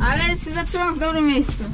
Ale się zatrzymam w dobrym miejscu.